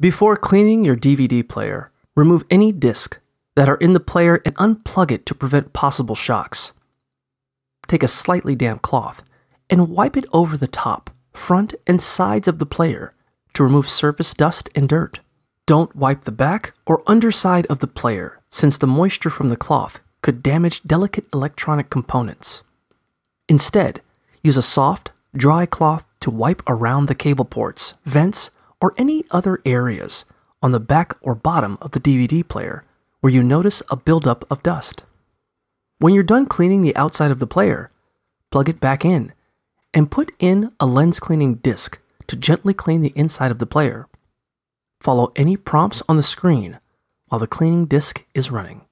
Before cleaning your DVD player, remove any disc that are in the player and unplug it to prevent possible shocks. Take a slightly damp cloth and wipe it over the top, front, and sides of the player to remove surface dust and dirt. Don't wipe the back or underside of the player since the moisture from the cloth could damage delicate electronic components. Instead, use a soft, dry cloth to wipe around the cable ports, vents, or any other areas on the back or bottom of the DVD player where you notice a buildup of dust. When you're done cleaning the outside of the player, plug it back in and put in a lens cleaning disc to gently clean the inside of the player. Follow any prompts on the screen while the cleaning disc is running.